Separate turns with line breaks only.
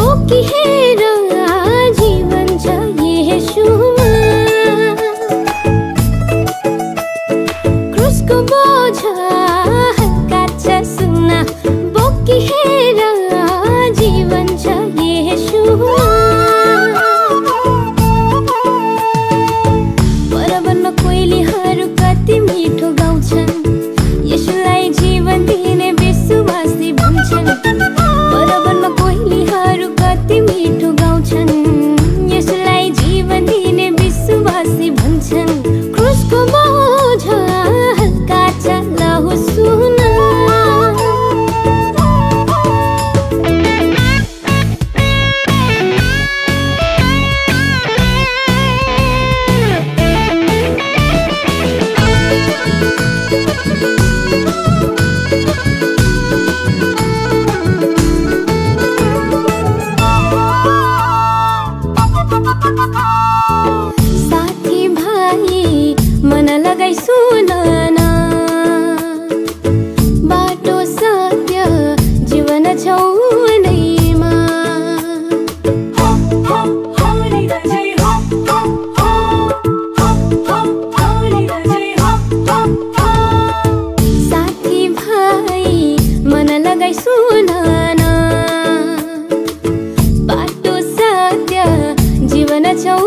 Book है लगाई सुन बाटो सत्य जीवन छौ नैमा। साथी भाइ मन लगाई सुन बाटो सत्य जीवन छौ